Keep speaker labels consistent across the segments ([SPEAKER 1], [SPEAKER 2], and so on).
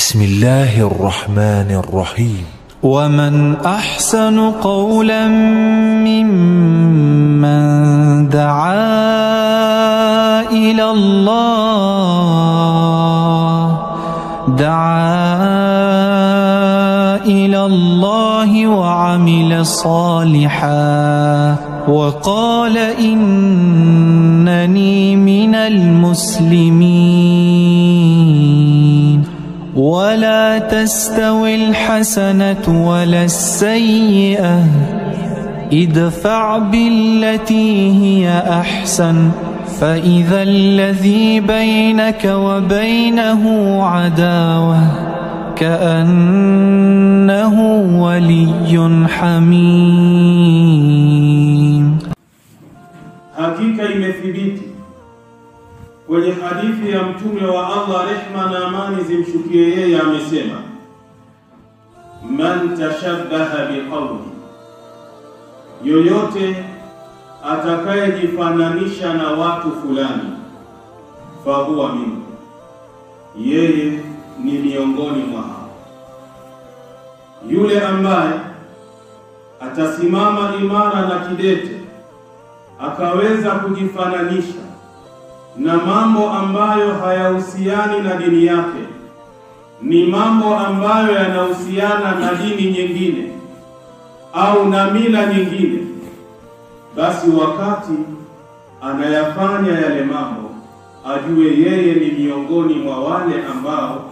[SPEAKER 1] بسم الله الرحمن الرحيم.
[SPEAKER 2] ومن أحسن قولا ممن دعا إلى الله دعا إلى الله وعمل صالحا وقال إنني من المسلمين. تستوي الحسنة ولا السيئة. ادفع بالتي هي أحسن. فإذا الذي بينك وبينه عداوة كأنه ولي حميم.
[SPEAKER 3] Kwenye hadithi ya mtume wa Allah, rehma na amani zimshukie yeye, amesema man tashabbaha biqaumi, yoyote atakayejifananisha na watu fulani, fahuwa minhu, yeye ni miongoni mwa hao. Yule ambaye atasimama imara na kidete akaweza kujifananisha na mambo ambayo hayahusiani na dini yake, ni mambo ambayo yanahusiana na dini nyingine au na mila nyingine, basi wakati anayafanya yale mambo ajue yeye ni miongoni mwa wale ambao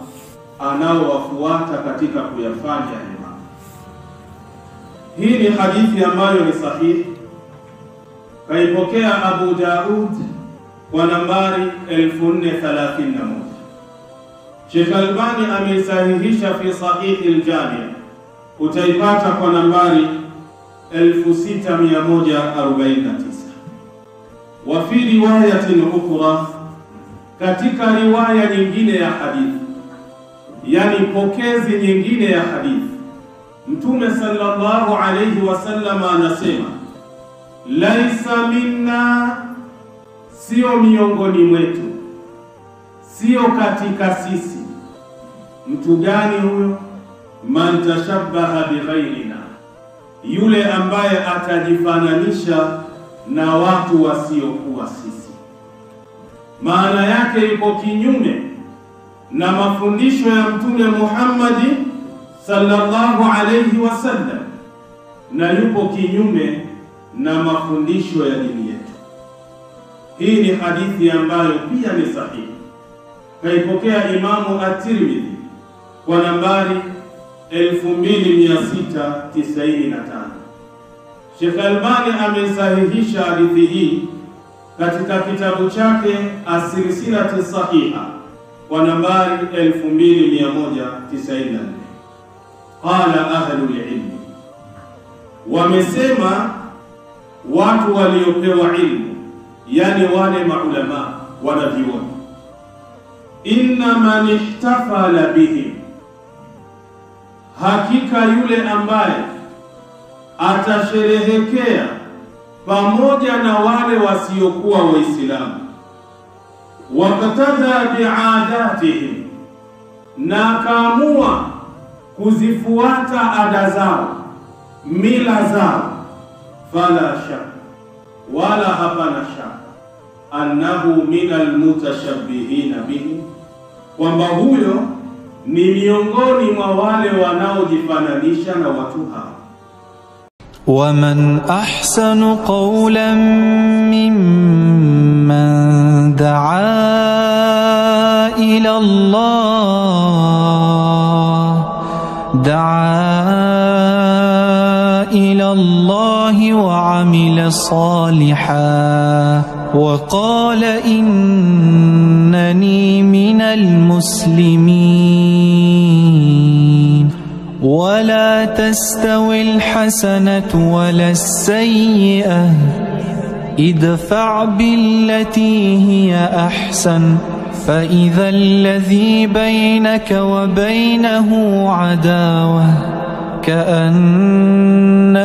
[SPEAKER 3] anaowafuata katika kuyafanya yale mambo. Hii ni hadithi ambayo ni sahihi, kaipokea Abu Daud kwa nambari 1431. Sheikh Albani ameisahihisha fi sahihi al-Jami, utaipata kwa nambari 6149. Wa fi riwayatin ukhra, katika riwaya nyingine ya hadithi, yani pokezi nyingine ya hadithi, Mtume sallallahu alayhi wasallam anasema laisa minna sio miongoni mwetu, sio katika sisi. Mtu gani huyo? Man tashabbaha bighairina, yule ambaye atajifananisha na watu wasiokuwa sisi. Maana yake iko kinyume na mafundisho ya Mtume Muhammadi sallallahu alayhi wasallam, na yupo kinyume na mafundisho ya dini yetu. Hii ni hadithi ambayo pia ni sahihi, kaipokea Imamu At-Tirmidhi kwa nambari 2695. Sheikh Albani ameisahihisha hadithi hii katika kitabu chake As-Silsilatu Sahiha kwa nambari 2194. Qala ahlul ilmi, wamesema watu waliopewa ilmu yani wale maulama wanavyuoni, inna man ihtafala bihim, hakika yule ambaye atasherehekea pamoja na wale wasiokuwa Waislamu, waktada biadatihim, na akaamua kuzifuata ada zao mila zao, fala shaka wala hapana shaka annahu min almutashabbihina bihi, kwamba huyo ni miongoni mwa wale wanaojifananisha na watu hao.
[SPEAKER 2] ومن احسن قولا ممن دعا إلى الله دعا إلى الله وعمل صالحا وقال إنني من المسلمين. ولا تستوي الحسنة ولا السيئة. ادفع بالتي هي أحسن. فإذا الذي بينك وبينه عداوة.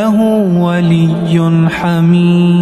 [SPEAKER 2] له ولي حميد.